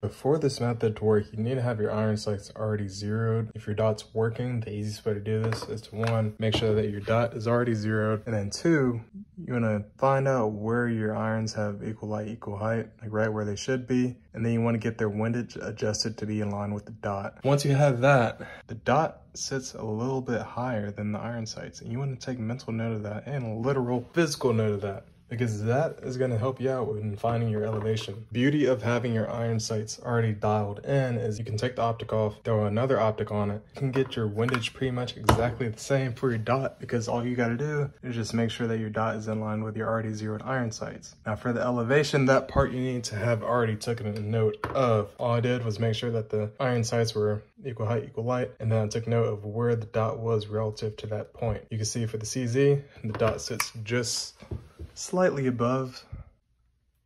Before this method to work, you need to have your iron sights already zeroed. If your dot's working, the easiest way to do this is to one, make sure that your dot is already zeroed. And then two, you wanna find out where your irons have equal light, equal height, like right where they should be. And then you wanna get their windage adjusted to be in line with the dot. Once you have that, the dot sits a little bit higher than the iron sights. And you wanna take mental note of that and literal physical note of that because that is going to help you out in finding your elevation. Beauty of having your iron sights already dialed in is you can take the optic off, throw another optic on it. You can get your windage pretty much exactly the same for your dot because all you got to do is just make sure that your dot is in line with your already zeroed iron sights. Now for the elevation, that part you need to have already taken a note of. All I did was make sure that the iron sights were equal height, equal light, and then I took note of where the dot was relative to that point. You can see for the CZ, the dot sits just slightly above